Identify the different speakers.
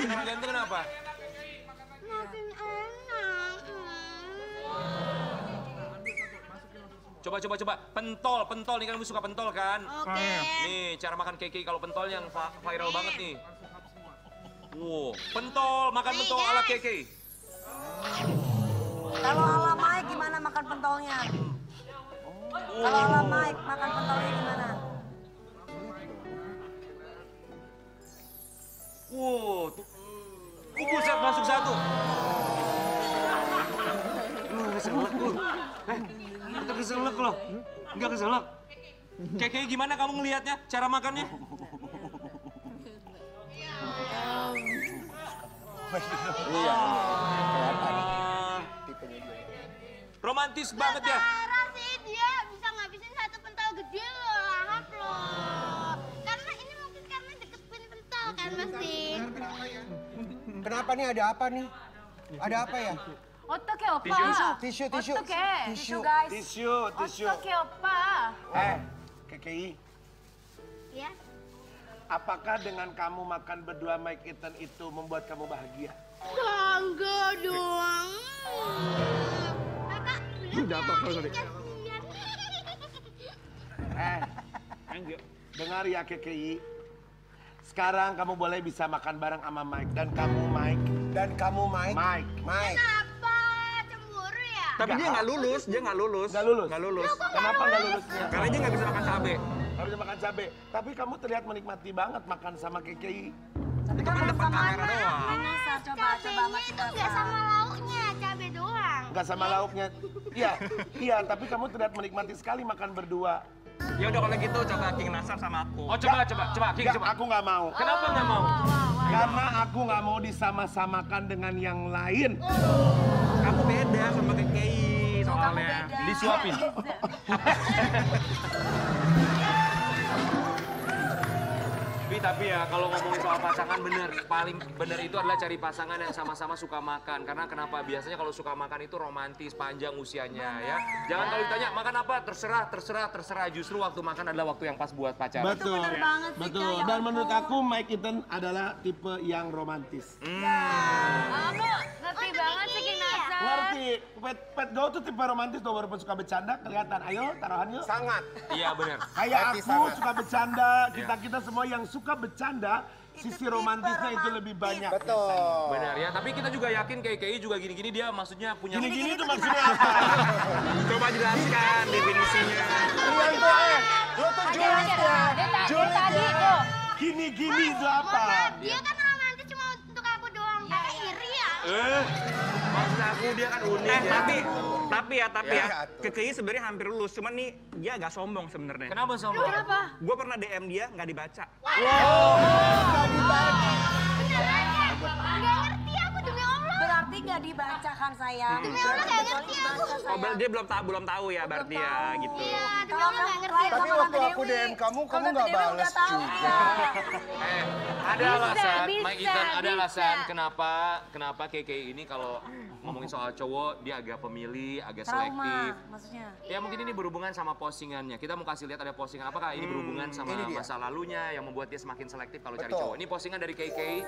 Speaker 1: Kenapa ganteng kenapa?
Speaker 2: Makin enak.
Speaker 1: Coba coba coba. Pentol, pentol nih kan kamu suka pentol kan?
Speaker 2: Oke.
Speaker 1: Nih, cara makan keke kalau pentol yang viral banget nih. Wow, pentol, makan pentol ala keke.
Speaker 3: Kalau ala Mike gimana makan pentolnya? Kalau ala Mike makan pentolnya gimana?
Speaker 1: Wow, tuh. Oh, buset, masuk satu. Lu keselak lu. Eh, kita keselak lo. Enggak keselak. Keke gimana kamu ngelihatnya? Cara makannya?
Speaker 4: Iya.
Speaker 1: Romantis banget ya.
Speaker 2: Parah sih dia
Speaker 4: Kenapa nih ada apa nih? Ada apa ya?
Speaker 5: 어떡해 오빠?
Speaker 4: Tisu, tisu.
Speaker 5: 어떡해?
Speaker 4: Tisu.
Speaker 3: guys.
Speaker 6: Tisu, tisu.
Speaker 5: 어떡해 오빠?
Speaker 6: Eh, KKI,
Speaker 2: Ya.
Speaker 6: apakah dengan kamu makan berdua Mike Ethan itu membuat kamu bahagia?
Speaker 2: Bangga dong. Kakak,
Speaker 6: Udah apa kalau tadi?
Speaker 2: kasihan.
Speaker 6: Eh, dengar ya KKI. Sekarang kamu boleh bisa makan bareng sama Mike dan kamu Mike,
Speaker 4: Dan kamu Mike?
Speaker 6: Mike.
Speaker 4: Mike.
Speaker 2: Kenapa? Cemburu ya?
Speaker 7: Tapi dia nggak lulus, dia nggak lulus.
Speaker 6: Nggak lulus?
Speaker 7: Nggak lulus.
Speaker 6: Kenapa nggak lulusnya?
Speaker 7: Karena dia nggak bisa makan cabai.
Speaker 6: Kamu bisa makan cabai. Tapi kamu terlihat menikmati banget makan sama KKI.
Speaker 3: Tapi kan
Speaker 7: depan kamera doang.
Speaker 3: Masa coba coba
Speaker 2: itu nggak sama lauknya, cabai doang.
Speaker 6: Nggak sama lauknya. Iya, iya. Tapi kamu terlihat menikmati sekali makan berdua.
Speaker 7: Ya udah kalau gitu coba King Nasar sama aku.
Speaker 1: Oh, coba coba coba King coba.
Speaker 6: aku nggak mau.
Speaker 1: Kenapa nggak mau?
Speaker 6: Karena aku nggak mau disama-samakan dengan yang lain.
Speaker 7: Kamu beda sama KKI soalnya.
Speaker 1: Disuapin. Tapi tapi ya kalau ngomongin soal pasangan bener. Paling bener itu adalah cari pasangan yang sama-sama suka makan. Karena kenapa? Biasanya kalau suka makan itu romantis panjang usianya ya. Jangan kalau ditanya makan apa? Terserah terserah terserah. Justru waktu makan adalah waktu yang pas buat pacaran.
Speaker 6: Betul.
Speaker 3: bener banget sih,
Speaker 6: Betul.
Speaker 3: Ya
Speaker 6: Dan menurut aku Mike Ethan adalah tipe yang romantis.
Speaker 5: Kamu ngerti banget sih.
Speaker 6: Ngerti? Pet, pet Go tuh tipe romantis tuh walaupun suka bercanda kelihatan. Ayo taruhan yuk.
Speaker 4: Sangat.
Speaker 1: iya bener
Speaker 6: Kayak aku
Speaker 4: sangat.
Speaker 6: suka bercanda, kita-kita semua yang suka bercanda, sisi romantisnya itu lebih banyak.
Speaker 4: Betul.
Speaker 1: bener ya tapi kita juga yakin KKI juga gini-gini dia maksudnya punya
Speaker 6: Gini-gini tuh maksudnya apa?
Speaker 7: Coba jelaskan definisinya.
Speaker 4: Rianto eh, lu tuh julid ya. Julid ya.
Speaker 5: tuh.
Speaker 6: Gini-gini itu apa?
Speaker 2: Dia kan romantis cuma untuk aku doang. Kakak iri ya?
Speaker 1: Eh maksud aku dia kan unik
Speaker 7: Eh,
Speaker 1: ya.
Speaker 7: tapi tapi ya, tapi
Speaker 4: Ya,
Speaker 7: ya,
Speaker 4: tuh.
Speaker 7: KKI sebenarnya hampir lulus, cuman nih dia agak sombong sebenarnya.
Speaker 1: kenapa sama
Speaker 7: Gue pernah DM dia nggak dibaca.
Speaker 2: Nggak
Speaker 3: nggak dibacakan sayang.
Speaker 2: Demi Allah nggak ngerti aku.
Speaker 3: Dibaca
Speaker 7: Oh, dia belum tahu belum tahu ya berarti ya gitu.
Speaker 2: Iya, demi Allah nggak ngerti.
Speaker 4: Tapi
Speaker 3: sama
Speaker 4: waktu aku. DM kamu, kamu nggak
Speaker 3: tahu
Speaker 4: juga.
Speaker 3: ya.
Speaker 1: Eh, ada
Speaker 5: Bisa,
Speaker 1: alasan, Mike Ethan, ada alasan kenapa kenapa KKI ini kalau ngomongin soal cowok dia agak pemilih, agak selektif.
Speaker 3: Maksudnya.
Speaker 1: Ya mungkin ini berhubungan sama postingannya. Kita mau kasih lihat ada postingan apakah ini berhubungan sama
Speaker 4: ini dia.
Speaker 1: masa lalunya yang membuat dia semakin selektif kalau cari cowok. Ini postingan dari KKI